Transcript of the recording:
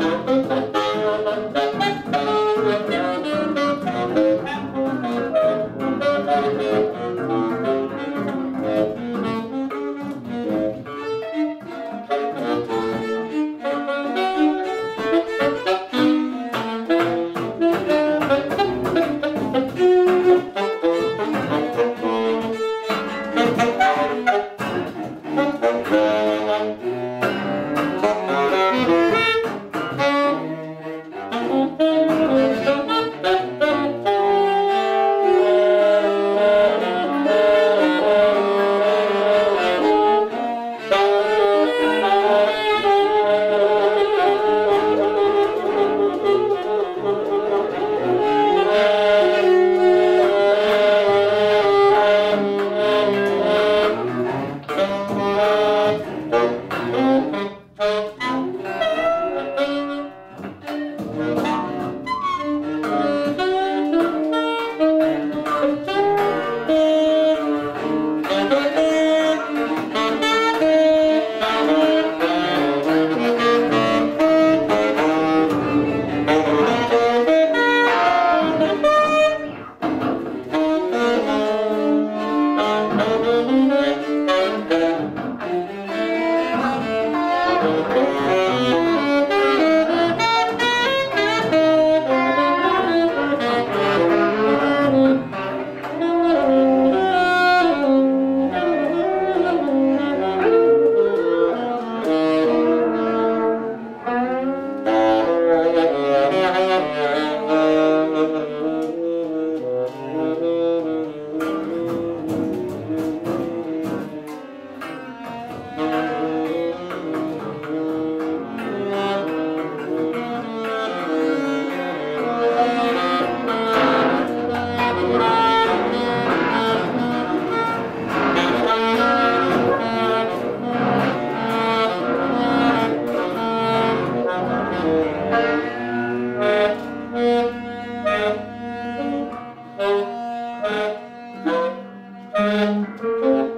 Thank you. Música